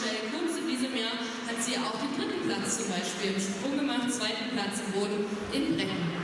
Michelle Kunz. In diesem Jahr hat sie auch den dritten Platz zum Beispiel im Sprung gemacht, zweiten Platz im Boden in Brecken.